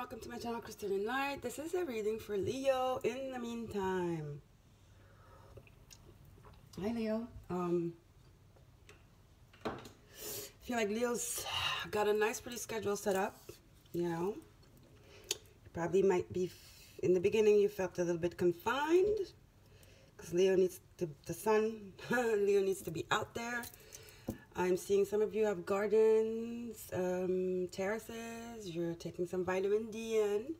welcome to my channel Crystallune Light. This is a reading for Leo in the meantime. Hi Leo. Um I feel like Leo's got a nice pretty schedule set up, you know. Probably might be in the beginning you felt a little bit confined because Leo needs to the sun Leo needs to be out there I'm seeing some of you have gardens, um, terraces, you're taking some vitamin D in,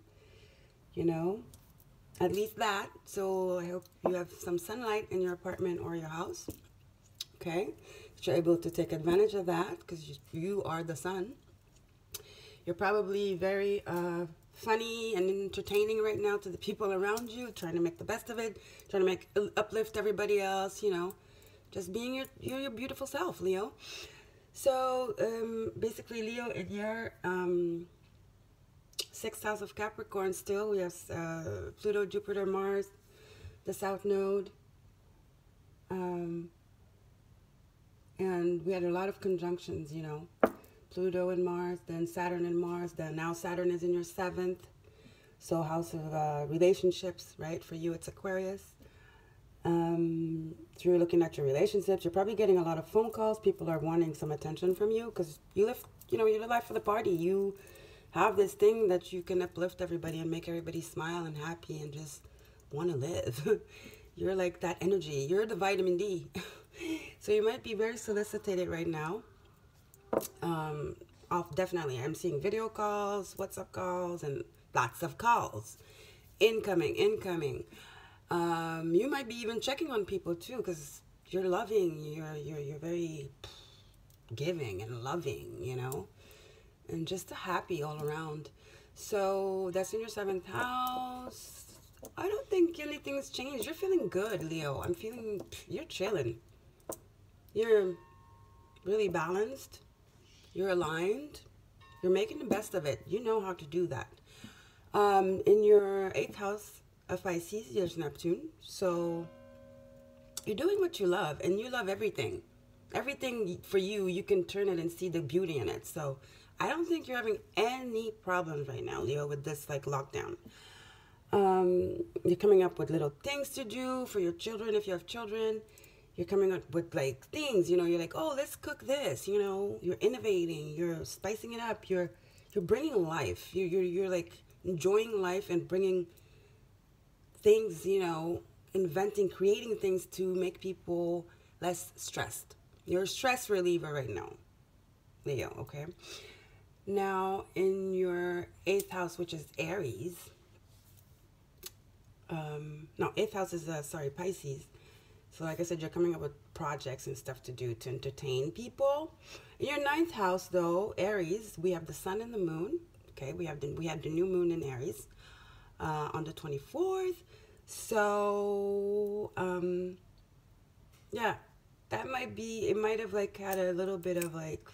you know, at least that. So I hope you have some sunlight in your apartment or your house, okay? That you're able to take advantage of that because you are the sun. You're probably very uh, funny and entertaining right now to the people around you, trying to make the best of it, trying to make uplift everybody else, you know just being your, your, your beautiful self, Leo. So um, basically, Leo, in your um, sixth house of Capricorn, still we have uh, Pluto, Jupiter, Mars, the South Node. Um, and we had a lot of conjunctions, you know. Pluto and Mars, then Saturn and Mars, then now Saturn is in your seventh. So house of uh, relationships, right? For you, it's Aquarius um, you're looking at your relationships, you're probably getting a lot of phone calls. People are wanting some attention from you because you live, you know, you live life of the party. You have this thing that you can uplift everybody and make everybody smile and happy and just want to live. you're like that energy. You're the vitamin D. so you might be very solicited right now. Um, off definitely. I'm seeing video calls, WhatsApp calls, and lots of calls. Incoming, incoming um, you might be even checking on people too because you're loving you're you're you're very giving and loving you know and just happy all around. So that's in your seventh house. I don't think anything's changed. You're feeling good leo. I'm feeling you're chilling. You're really balanced. You're aligned. You're making the best of it. You know how to do that. Um, in your eighth house of Pisces, there's Neptune. So you're doing what you love, and you love everything. Everything for you, you can turn it and see the beauty in it. So I don't think you're having any problems right now, Leo, with this like lockdown. Um, you're coming up with little things to do for your children if you have children. You're coming up with like things, you know. You're like, oh, let's cook this. You know, you're innovating. You're spicing it up. You're you're bringing life. You're you're, you're like enjoying life and bringing things, you know, inventing, creating things to make people less stressed. You're a stress reliever right now, Leo, okay? Now, in your eighth house, which is Aries, um, no, eighth house is, uh, sorry, Pisces. So, like I said, you're coming up with projects and stuff to do to entertain people. In your ninth house, though, Aries, we have the sun and the moon. Okay, we have the we have the new moon in Aries uh, on the 24th. So, um, yeah, that might be, it might have like had a little bit of like,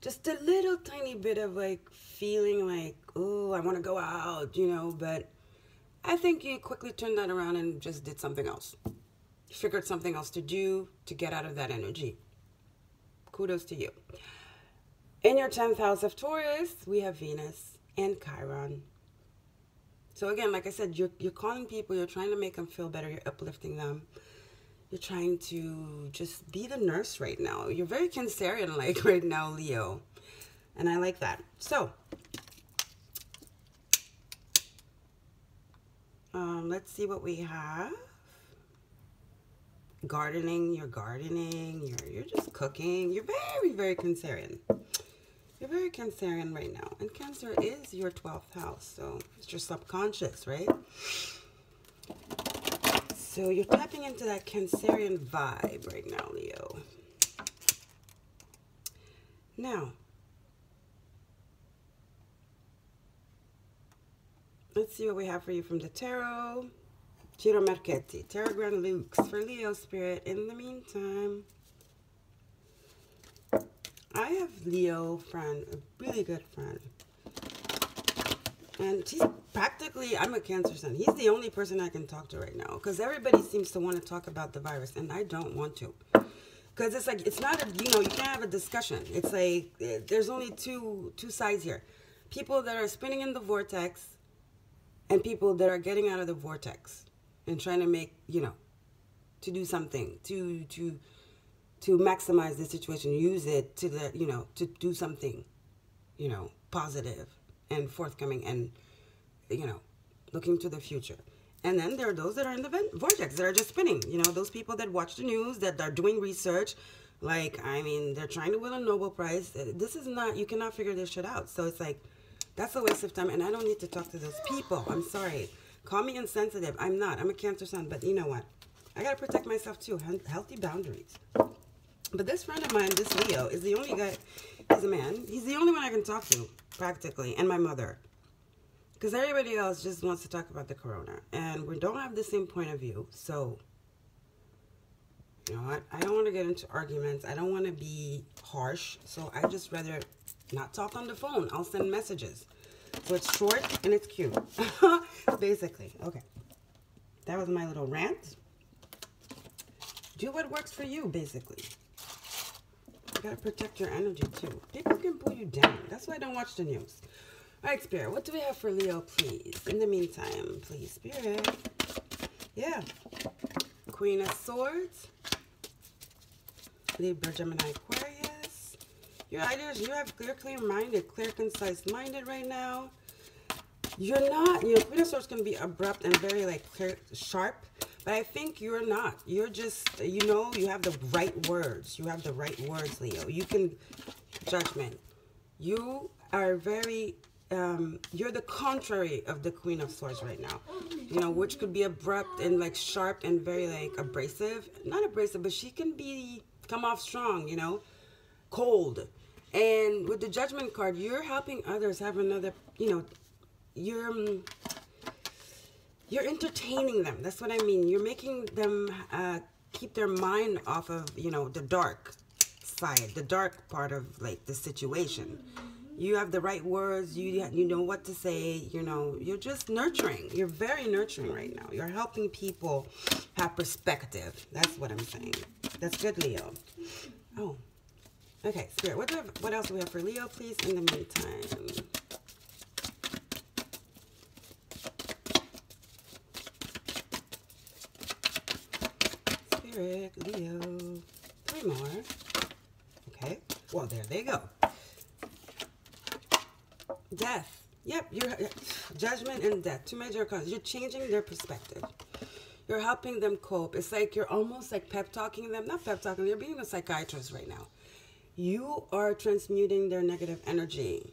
just a little tiny bit of like feeling like, oh, I want to go out, you know, but I think you quickly turned that around and just did something else. Figured something else to do to get out of that energy. Kudos to you. In your 10th house of Taurus, we have Venus and Chiron. So again, like I said, you're, you're calling people, you're trying to make them feel better, you're uplifting them. You're trying to just be the nurse right now. You're very Cancerian-like right now, Leo. And I like that. So, um, let's see what we have. Gardening, you're gardening, you're, you're just cooking. You're very, very Cancerian. You're very Cancerian right now. And Cancer is your 12th house. So it's your subconscious, right? So you're tapping into that Cancerian vibe right now, Leo. Now, let's see what we have for you from the tarot. Ciro Marchetti, Tarot Grand Luxe for Leo Spirit. In the meantime, I have Leo friend, a really good friend. And he's practically, I'm a Cancer son. He's the only person I can talk to right now. Because everybody seems to want to talk about the virus. And I don't want to. Because it's like, it's not a, you know, you can't have a discussion. It's like, eh, there's only two two sides here. people that are spinning in the vortex and people that are getting out of the vortex and trying to make, you know, to do something, to to to maximize the situation, use it to the, you know, to do something, you know, positive and forthcoming and you know, looking to the future. And then there are those that are in the vortex that are just spinning. You know, those people that watch the news, that are doing research. Like, I mean, they're trying to win a Nobel Prize. Uh, this is not, you cannot figure this shit out. So it's like, that's a waste of time. And I don't need to talk to those people. I'm sorry. Call me insensitive. I'm not. I'm a Cancer Sun. But you know what? I got to protect myself too. Healthy boundaries. But this friend of mine, this Leo, is the only guy, he's a man. He's the only one I can talk to, practically. And my mother. Because everybody else just wants to talk about the corona. And we don't have the same point of view. So, you know what? I don't want to get into arguments. I don't want to be harsh. So I just rather not talk on the phone. I'll send messages. So it's short and it's cute. Basically. Okay. That was my little rant. Do what works for you, basically. Gotta protect your energy too. People can pull you down. That's why I don't watch the news. All right, Spirit, what do we have for Leo, please? In the meantime, please, Spirit. Yeah. Queen of Swords. Libra, Gemini, Aquarius. Your ideas, you have clear, clear-minded, clear, concise-minded right now. You're not, you know, Queen of Swords can be abrupt and very, like, clear, sharp. But I think you're not. You're just, you know, you have the right words. You have the right words, Leo. You can, judgment. You are very um, you're the contrary of the Queen of Swords right now. You know, which could be abrupt and like sharp and very like abrasive. Not abrasive, but she can be come off strong. You know, cold. And with the Judgment card, you're helping others have another. You know, you're um, you're entertaining them. That's what I mean. You're making them uh, keep their mind off of you know the dark side, the dark part of like the situation. You have the right words. You you know what to say. You know you're just nurturing. You're very nurturing right now. You're helping people have perspective. That's what i'm saying. That's good leo. Oh. Okay spirit what do what else do we have for leo please in the meantime leo three more okay well there they go Death. Yep, you're judgment and death. Two major causes. You're changing their perspective. You're helping them cope. It's like you're almost like pep talking them. Not pep talking. You're being a psychiatrist right now. You are transmuting their negative energy.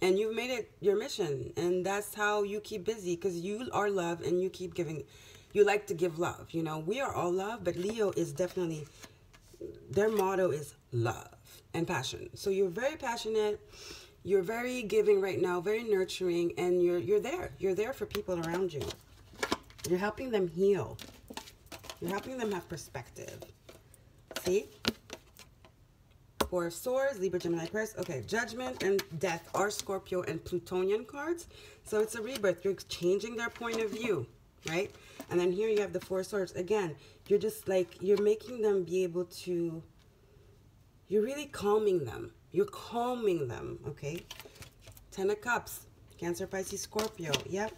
And you've made it your mission. And that's how you keep busy because you are love and you keep giving. You like to give love. You know, we are all love, but Leo is definitely, their motto is love and passion. So you're very passionate you're very giving right now, very nurturing, and you're you're there. You're there for people around you. You're helping them heal. You're helping them have perspective. See? Four of Swords, Libra, Gemini, Aquarius. Okay, Judgment and Death are Scorpio and Plutonian cards. So it's a rebirth. You're changing their point of view, right? And then here you have the Four Swords. Again, you're just like, you're making them be able to, you're really calming them you're calming them, okay? Ten of Cups, Cancer, Pisces, Scorpio. Yep.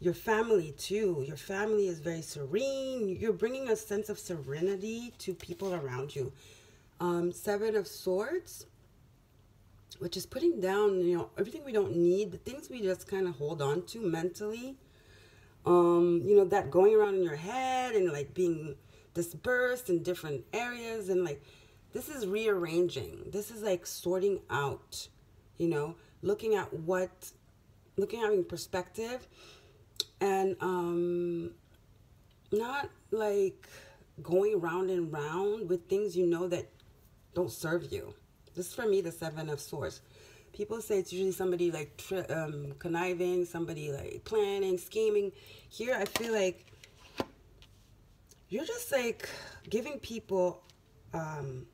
Your family, too. Your family is very serene. You're bringing a sense of serenity to people around you. Um, Seven of Swords, which is putting down, you know, everything we don't need, the things we just kind of hold on to mentally. Um, you know, that going around in your head and like being dispersed in different areas and like this is rearranging. This is like sorting out, you know, looking at what, looking at having perspective and um, not like going round and round with things you know that don't serve you. This is for me the Seven of Swords. People say it's usually somebody like um, conniving, somebody like planning, scheming. Here, I feel like you're just like giving people um,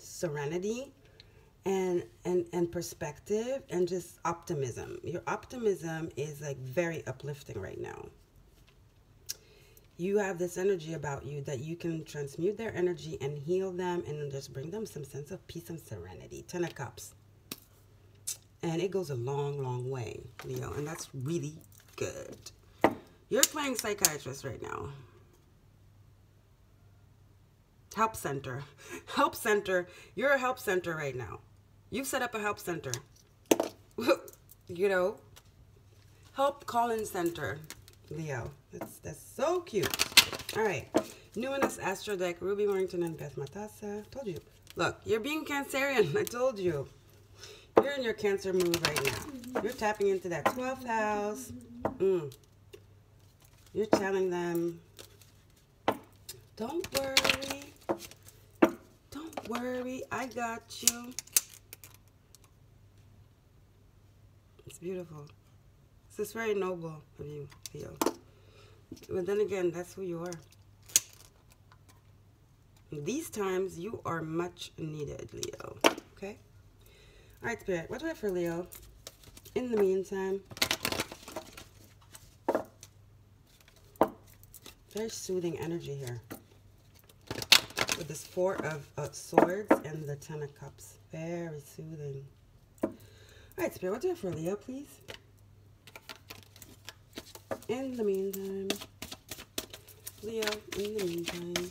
serenity and and and perspective and just optimism. Your optimism is like very uplifting right now. You have this energy about you that you can transmute their energy and heal them and just bring them some sense of peace and serenity. Ten of cups And it goes a long, long way, Leo. And that's really good. You're playing psychiatrist right now. Help center. Help center. You're a help center right now. You've set up a help center. you know, help calling center, Leo. That's, that's so cute. All right. Numinous Astro Deck, Ruby Warrington, and Beth Matassa. Told you. Look, you're being Cancerian. I told you. You're in your Cancer mood right now. You're tapping into that 12th house. Mm. You're telling them, don't worry. Don't worry. I got you. It's beautiful. This is very noble of you, Leo. But then again, that's who you are. These times, you are much needed, Leo. Okay? All right, Spirit. What do I have for Leo? In the meantime, very soothing energy here. With this Four of uh, Swords and the Ten of Cups. Very soothing. All right, Spirit. What do I have for Leo, please? In the meantime, Leo, in the meantime,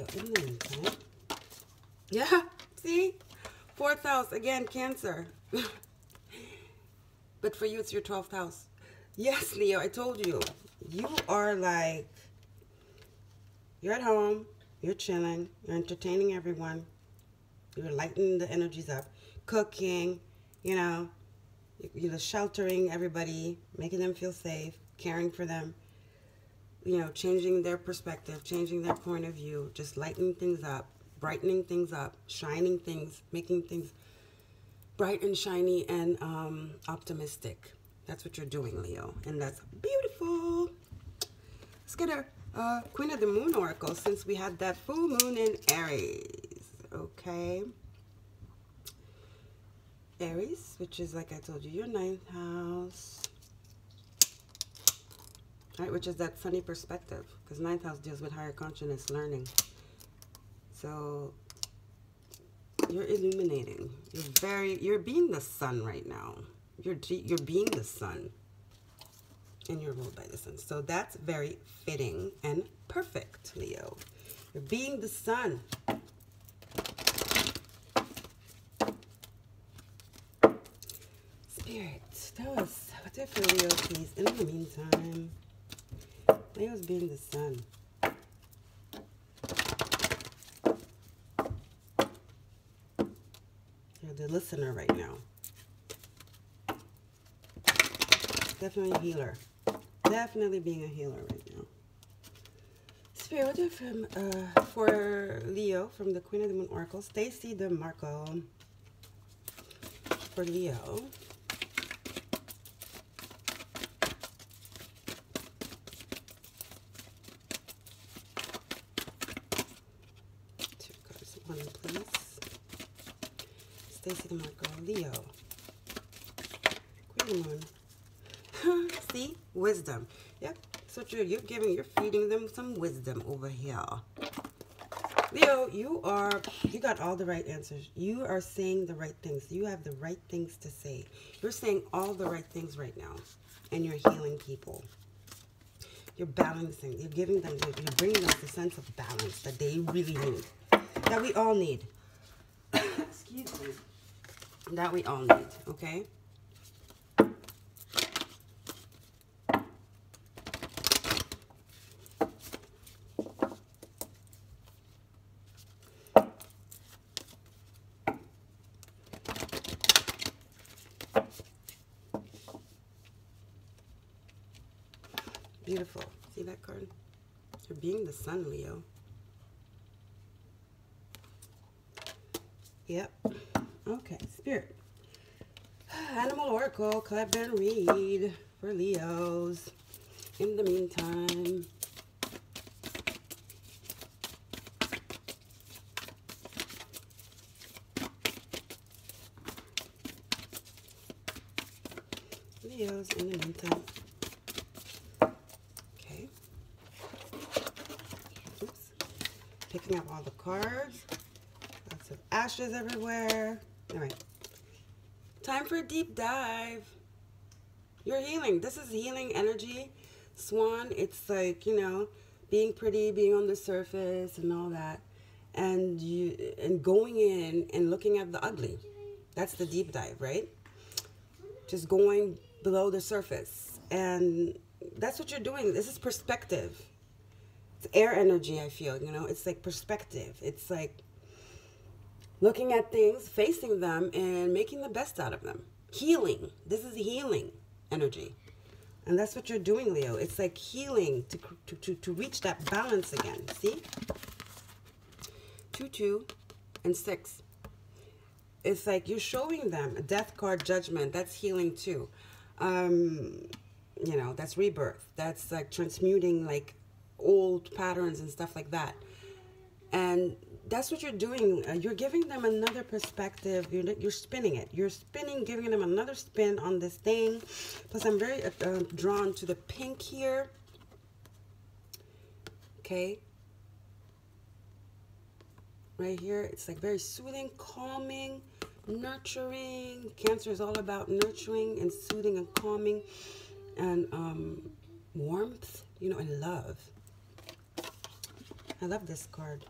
In the meantime. Yeah, see? Fourth house, again, Cancer. but for you, it's your 12th house. Yes, Leo, I told you. You are like, you're at home, you're chilling, you're entertaining everyone, you're lightening the energies up, cooking, you know, you're sheltering everybody, making them feel safe, caring for them you know, changing their perspective, changing their point of view, just lightening things up, brightening things up, shining things, making things bright and shiny and um, optimistic. That's what you're doing, Leo. And that's beautiful. Let's get a uh, Queen of the Moon Oracle since we had that full moon in Aries. Okay. Aries, which is, like I told you, your ninth house right? Which is that sunny perspective, because ninth house deals with higher consciousness learning. So you're illuminating. You're very, you're being the sun right now. You're you're being the sun, and you're ruled by the sun. So that's very fitting and perfect, Leo. You're being the sun. Spirit, tell us what if Leo, please, in the meantime. Leo's being the sun. You're the listener right now. Definitely a healer. Definitely being a healer right now. Spirit, from uh, for Leo from the Queen of the Moon Oracle, Stacey Demarco. For Leo. Stacey Demarco, Leo. Queen Moon. See? Wisdom. Yep. So you're giving, you're feeding them some wisdom over here. Leo, you are, you got all the right answers. You are saying the right things. You have the right things to say. You're saying all the right things right now. And you're healing people. You're balancing. You're giving them, you're bringing them the sense of balance that they really need. That we all need. Excuse me that we all need, okay? Beautiful. See that card? You're being the sun, Leo. Yep. Okay, Spirit. Animal Oracle, clap and read for Leos. In the meantime, Leos in the meantime. Okay. Oops. Picking up all the cards. Lots of ashes everywhere. All right. Time for a deep dive. You're healing. This is healing energy. Swan, it's like, you know, being pretty, being on the surface and all that. And you and going in and looking at the ugly. That's the deep dive, right? Just going below the surface. And that's what you're doing. This is perspective. It's air energy, I feel, you know? It's like perspective. It's like looking at things, facing them, and making the best out of them. Healing. This is healing energy. And that's what you're doing, Leo. It's like healing to, to, to, to reach that balance again. See? Two, two, and six. It's like you're showing them a death card judgment. That's healing too. Um, you know, that's rebirth. That's like transmuting like old patterns and stuff like that. And that's what you're doing. Uh, you're giving them another perspective. You're, you're spinning it. You're spinning, giving them another spin on this thing. Plus, I'm very uh, uh, drawn to the pink here. Okay. Right here, it's like very soothing, calming, nurturing. Cancer is all about nurturing and soothing and calming and um, warmth, you know, and love. I love this card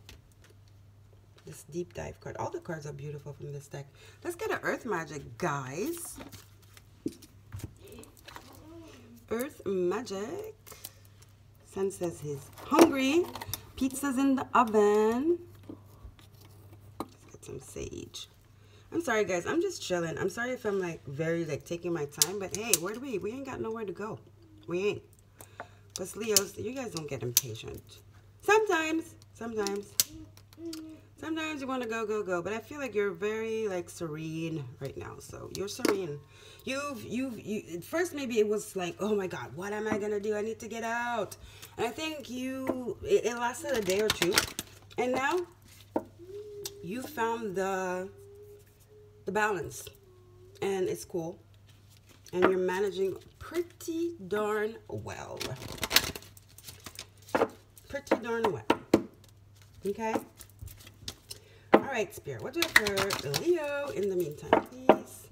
this deep dive card. All the cards are beautiful from this deck. Let's get an Earth Magic, guys. Earth Magic. Sun says he's hungry. Pizza's in the oven. Let's get some sage. I'm sorry, guys. I'm just chilling. I'm sorry if I'm, like, very, like, taking my time. But, hey, where do we? We ain't got nowhere to go. We ain't. But Leos, you guys don't get impatient. Sometimes. Sometimes. Sometimes you want to go, go, go, but I feel like you're very like serene right now. So you're serene. You've, you've, you, first maybe it was like, oh my God, what am I going to do? I need to get out. And I think you, it, it lasted a day or two. And now you found the, the balance and it's cool. And you're managing pretty darn well. Pretty darn well. Okay? Right, Spirit, what do you have for Leo in the meantime, please?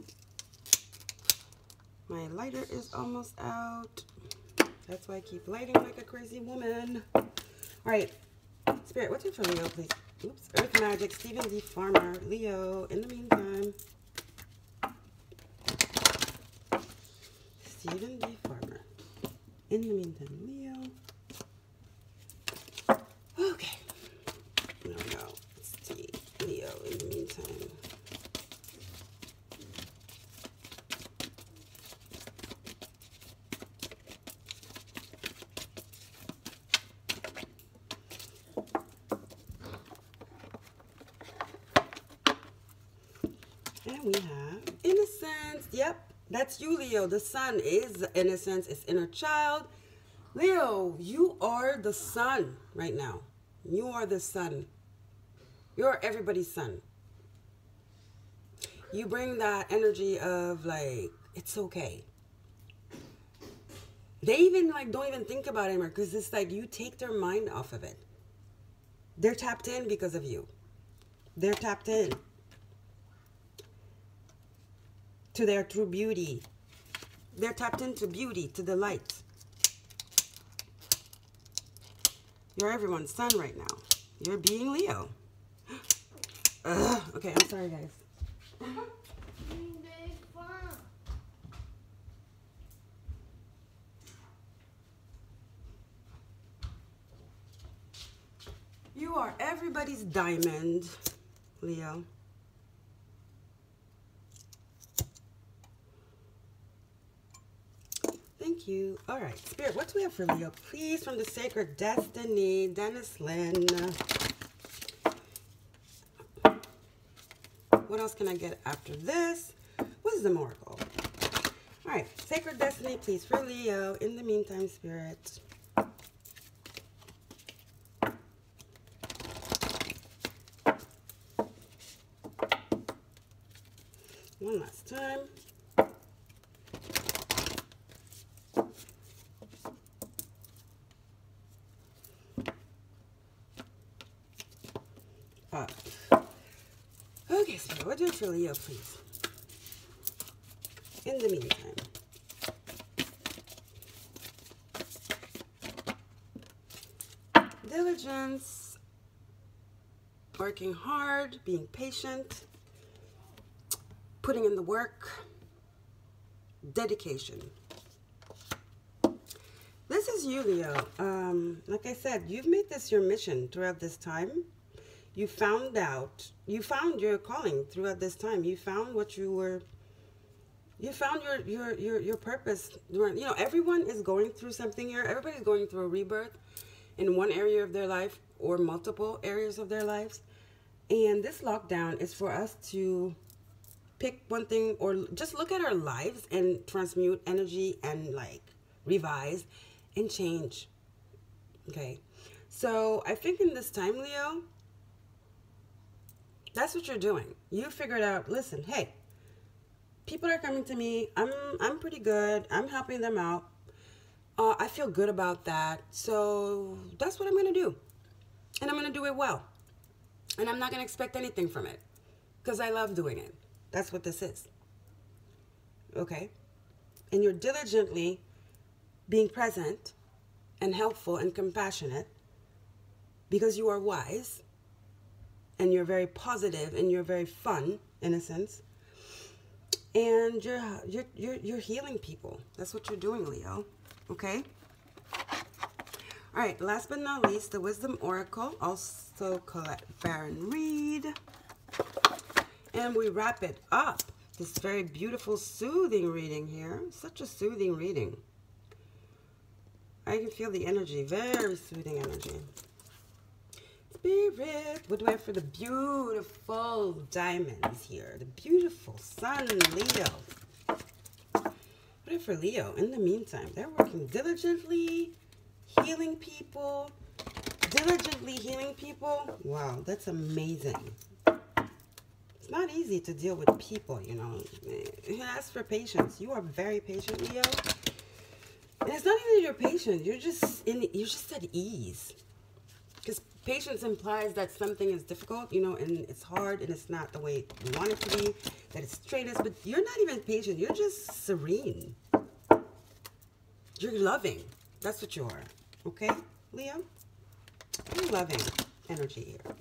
My lighter is almost out. That's why I keep lighting like a crazy woman. All right, Spirit, what's it for Leo, please? Oops, Earth Magic, Steven D. Farmer, Leo, in the meantime. Steven D. Farmer. In the meantime, Leo. Okay. No, no. Leo in the meantime. And we have innocence. Yep, that's you, Leo. The sun is innocence, it's inner child. Leo, you are the sun right now. You are the sun. You're everybody's sun. You bring that energy of like, it's okay. They even like don't even think about it anymore because it's like you take their mind off of it. They're tapped in because of you. They're tapped in to their true beauty. They're tapped into beauty, to the light. You're everyone's sun right now. You're being Leo. Ugh. Okay, I'm sorry, guys. You are everybody's diamond, Leo. Thank you. All right, Spirit, what do we have for Leo? Please, from the Sacred Destiny, Denise Linn. What else can I get after this? Wisdom Oracle. All right, Sacred Destiny, please, for Leo. In the meantime, Spirit. One last time. up. Okay, Leo, please? In the meantime. Diligence, working hard, being patient, putting in the work, dedication. This is you, Leo. Um, like I said, you've made this your mission throughout this time. You found out, you found your calling throughout this time. You found what you were, you found your your your your purpose. You know, everyone is going through something here. Everybody's going through a rebirth in one area of their life or multiple areas of their lives. And this lockdown is for us to pick one thing or just look at our lives and transmute energy and like revise and change. Okay. So I think in this time, Leo, that's what you're doing. You figured out, listen, hey, people are coming to me. I'm I'm pretty good. I'm helping them out. Uh, I feel good about that. So that's what I'm going to do. And I'm going to do it well. And I'm not going to expect anything from it because I love doing it. That's what this is. Okay? And you're diligently being present and helpful and compassionate because you are wise and you're very positive and you're very fun in a sense. And you're you're you're, you're healing people. That's what you're doing leo. Okay? All right last but not least the wisdom oracle also Colette Baron Reid. And we wrap it up. This very beautiful soothing reading here. Such a soothing reading. I can feel the energy very soothing energy Spirit, what do I have for the beautiful diamonds here? The beautiful sun, Leo. What for Leo? In the meantime, they're working diligently, healing people, diligently healing people. Wow, that's amazing. It's not easy to deal with people, you know. It asks for patience. You are very patient, Leo. And it's not even you're patient. You're just in. You're just at ease. Patience implies that something is difficult, you know, and it's hard and it's not the way you want it to be, that it's straightest, but you're not even patient. You're just serene. You're loving. That's what you are. Okay, Leo? You're loving energy here.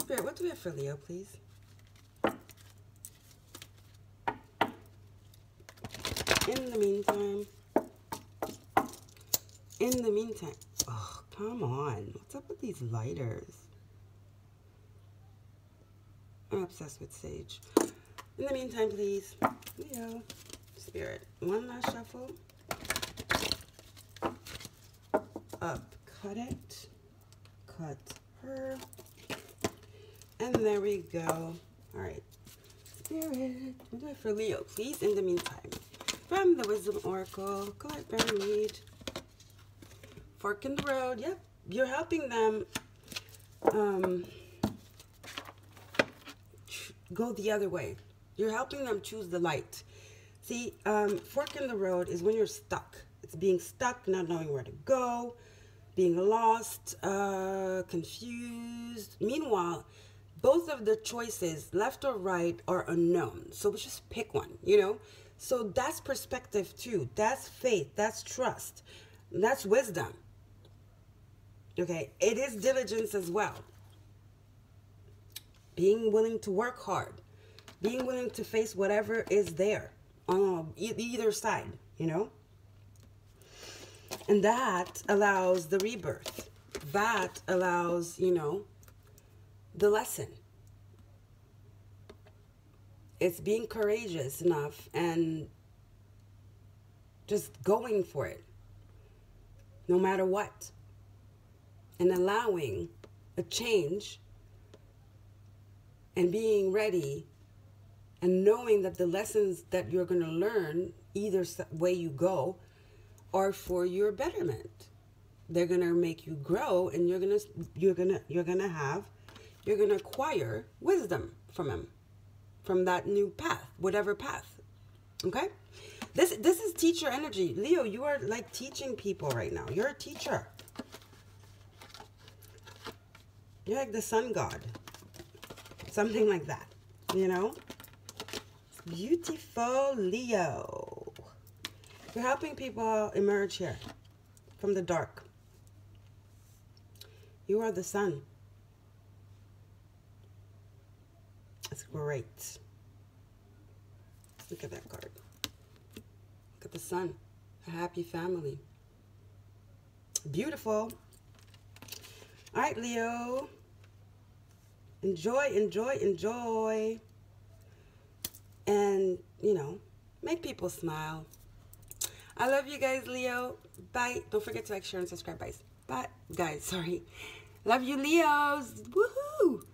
Spirit, what do we have for Leo, please? In the meantime, in the meantime, oh, come on. What's up with these lighters? I'm obsessed with sage. In the meantime, please, Leo, Spirit, one last shuffle. Up, cut it, cut her, and there we go. All right, Spirit, do it for Leo, please, in the meantime. From the Wisdom Oracle, Colette Baron Reid fork in the road. Yep, you're helping them um, go the other way. You're helping them choose the light. See, um, fork in the road is when you're stuck. It's being stuck, not knowing where to go, being lost, uh, confused. Meanwhile, both of the choices, left or right, are unknown. So we just pick one, you know? So that's perspective too. That's faith. That's trust. That's wisdom. Okay, it is diligence as well. Being willing to work hard, being willing to face whatever is there on either side, you know? And that allows the rebirth. That allows, you know, the lesson. It's being courageous enough and just going for it, no matter what and allowing a change and being ready and knowing that the lessons that you're going to learn either way you go are for your betterment. They're going to make you grow and you're going to you're going to you're going to have you're going to acquire wisdom from him from that new path whatever path okay? This this is teacher energy. Leo you are like teaching people right now. You're a teacher You're like the sun god. Something like that, you know? Beautiful Leo. You're helping people emerge here from the dark. You are the sun. That's great. Look at that card. Look at the sun. A happy family. Beautiful. All right, Leo. Enjoy, enjoy, enjoy. And, you know, make people smile. I love you guys, Leo. Bye. Don't forget to like, share, and subscribe, guys. Bye. Guys, sorry. Love you, Leos. Woohoo.